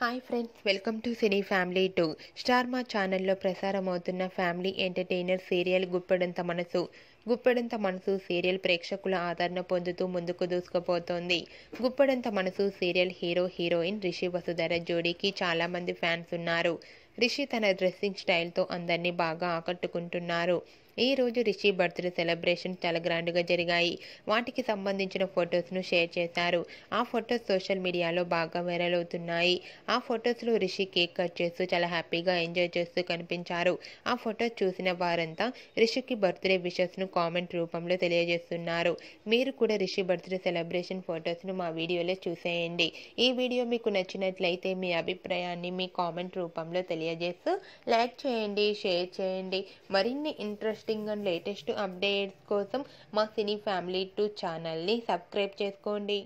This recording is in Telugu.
Hi friends welcome to cine family two. Star Maa ఛానల్లో ప్రసారమవుతున్న family entertainer serial Guppedantha Manasu. Guppedantha Manasu serial ప్రేక్షకుల ఆదరణ పొందుతూ ముందుకు దూసుకుపోతోంది. Guppedantha Manasu serial hero heroine Rishi Vasudhara జోడీకి చాలామంది ఫ్యాన్స్ ఉన్నారు. రిషి తన డ్రెస్సింగ్ స్టైల్తో అందరినీ బాగా ఆకట్టుకుంటున్నారు. ఈ రోజు రిషి బర్త్డే సెలబ్రేషన్ చాలా గ్రాండ్గా జరిగాయి. వాటికి సంబంధించిన ఫొటోస్ను షేర్ చేశారు. ఆ ఫొటోస్ సోషల్ మీడియాలో బాగా వైరల్ అవుతున్నాయి. ఆ ఫొటోస్లో రిషి కేక్ కట్ చేస్తూ చాలా హ్యాపీగా ఎంజాయ్ చేస్తూ కనిపించారు. ఆ ఫొటోస్ చూసిన వారంతా రిషికి బర్త్డే విషెస్ను కామెంట్ రూపంలో తెలియజేస్తున్నారు. మీరు కూడా రిషి బర్త్డే సెలబ్రేషన్ ఫొటోస్ను మా వీడియోలో చూసేయండి. ఈ వీడియో మీకు నచ్చినట్లయితే మీ అభిప్రాయాన్ని మీ కామెంట్ రూపంలో తెలియ తెలియజేస్తూ లైక్ చేయండి షేర్ చేయండి. మరిన్ని ఇంట్రెస్టింగ్ అండ్ లేటెస్ట్ అప్డేట్స్ కోసం మా సినీ ఫ్యామిలీ టూ ఛానల్ని సబ్స్క్రైబ్ చేసుకోండి.